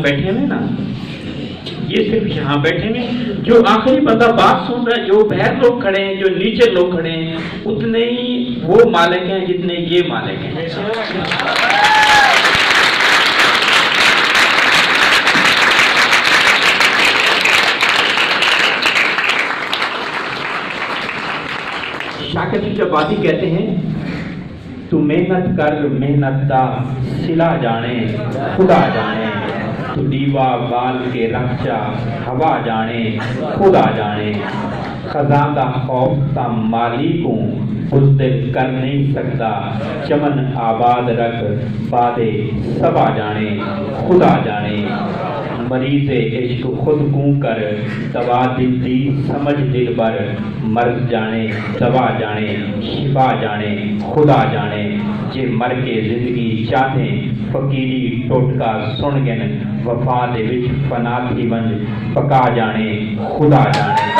بیٹھے ہوئے نا، یہ صرف یہاں بیٹھے ہوئے، جو آخری بندہ بات سن رہا ہے، جو بہر لوگ کھڑے ہیں، جو نیچے لوگ کھڑے ہیں، اتنے ہی وہ مالک ہیں جتنے یہ مالک ہیں۔ شاکر جی بادی کہتے ہیں، تو محنت کر، محنت دا، سلا جانے، خدا جانے۔ تو دیوا بال کے رکھچا، ہوا جانے خدا جانے۔ خزاں دا خوف تا مالیکوں بزدل کر نہیں سکتا۔ چمن آباد رکھ بادے سبا جانے خدا جانے۔ مریض عشق خود کوں کر، دوا دل دی سمجھ دل بر مرد جانے، دوا جانے، شفا جانے، خدا جانے۔ جے مر کے زندگی چاہتے، فقیری ٹوٹکا سن گن، وفا دے وچ فنا تھی ونج پکا جانے، خدا جانے۔